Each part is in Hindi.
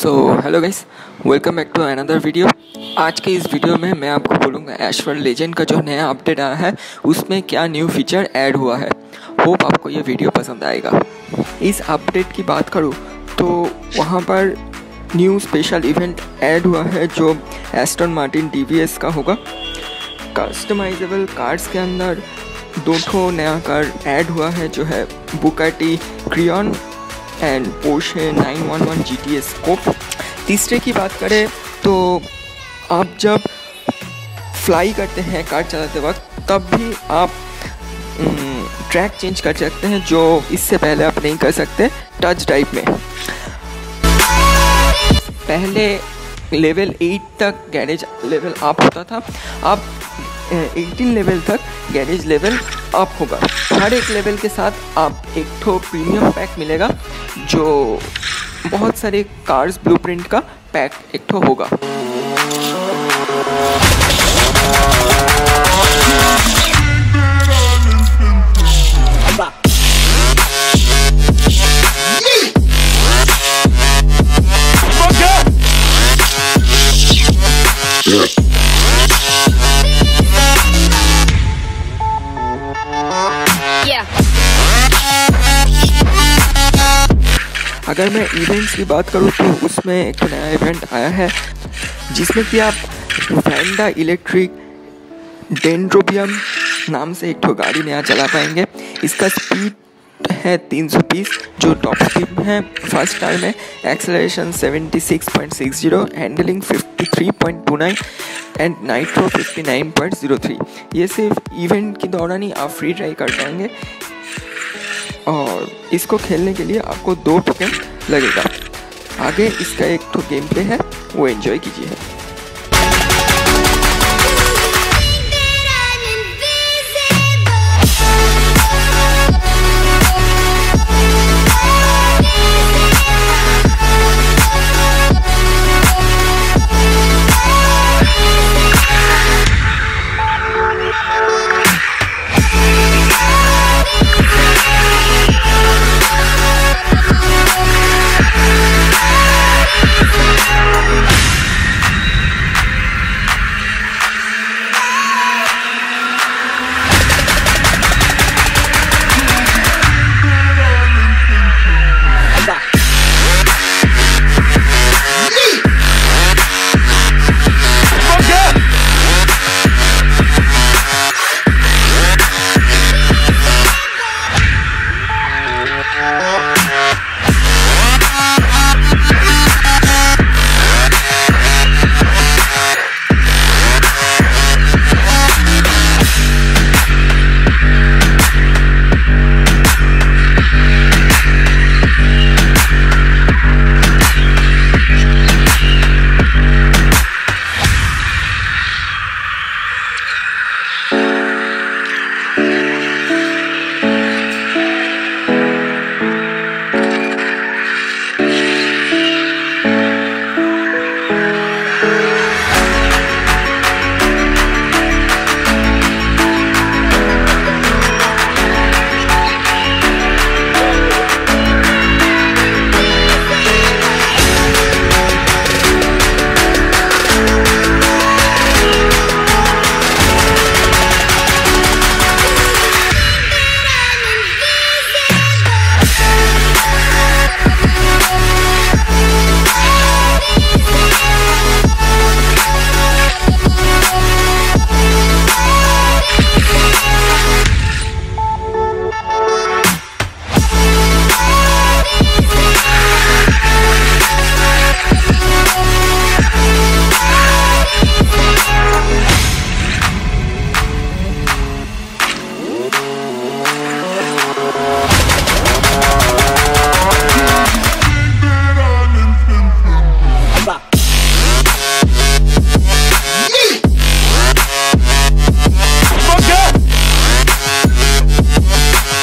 So hello guys welcome back to another video आज के इस वीडियो में मैं आपको बोलूँगा एशवर लेजेंड का जो नया अपडेट आया है, उसमें क्या न्यू फीचर ऐड हुआ है। होप आपको ये वीडियो पसंद आएगा। इस अपडेट की बात करूँ तो वहाँ पर न्यू स्पेशल इवेंट ऐड हुआ है जो एस्टन मार्टिन टी का होगा। कस्टमाइजेबल कार्ड्स के अंदर दो नया कार्ड ऐड हुआ है, जो है Bugatti Chiron and Porsche 911 GTS scope तीसरे की बात करें तो आप जब फ्लाई करते हैं, कार चलाते वक्त, तब भी आप ट्रैक चेंज कर सकते हैं जो इससे पहले आप नहीं कर सकते टच ड्राइव में। पहले लेवल 8 तक गैरेज लेवल अप होता था। अब 18 लेवल तक गैरेज लेवल अप होगा। हर एक लेवल के साथ आप एक ठो प्रीमियम पैक मिलेगा। जो बहुत सारे कार्स ब्लूप्रिंट का पैक एक ठो होगा। अगर मैं इवेंट्स की बात करूँ तो उसमें एक नया इवेंट आया है, जिसमें कि आप वैंडा इलेक्ट्रिक डेंड्रोबियम नाम से एक ठो गाड़ी नया चला पाएँगे। इसका स्पीड है 320 जो टॉप स्पीड है फ़र्स्ट टाइम है एक्सलेशन 76.60 हैंडलिंग 53.29 एंड नाइट्रो 59.03 ये सिर्फ़ इवेंट के दौरान ही आप फ्री ट्राई कर पाएँगे। और इसको खेलने के लिए आपको दो टोकन लगेगा। आगे इसका एक तो गेम प्ले है, वो एंजॉय कीजिए।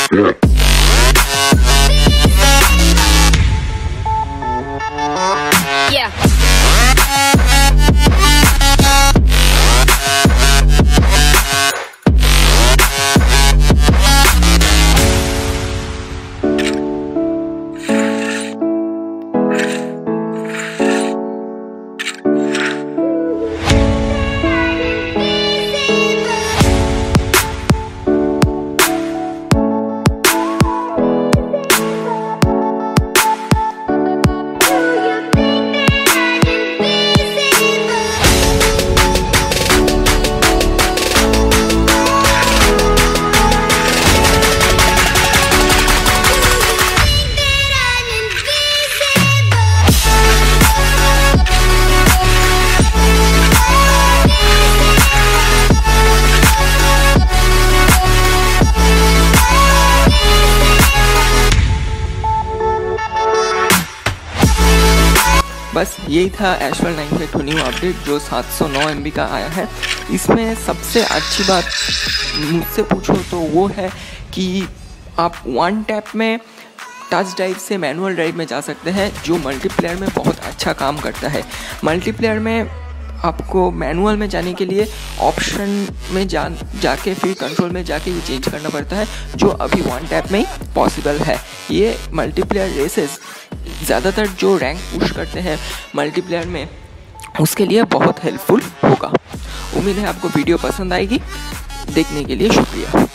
Yeah. बस यही था Asphalt nine to new update जो 709 एम का आया है। इसमें सबसे अच्छी बात मुझसे पूछो तो वो है कि आप वन टैप में टच ड्राइव से मैनुअल ड्राइव में जा सकते हैं, जो मल्टीप्लेयर में बहुत अच्छा काम करता है। मल्टीप्लेयर में आपको मैनुअल में जाने के लिए ऑप्शन में जा, जाके फिर कंट्रोल में जाके ये चेंज करना पड़ता है, जो अभी वन टैप में ही पॉसिबल है। ये मल्टीप्लेयर रेसेस ज़्यादातर जो रैंक पुश करते हैं मल्टीप्लेयर में, उसके लिए बहुत हेल्पफुल होगा। उम्मीद है आपको वीडियो पसंद आएगी। देखने के लिए शुक्रिया।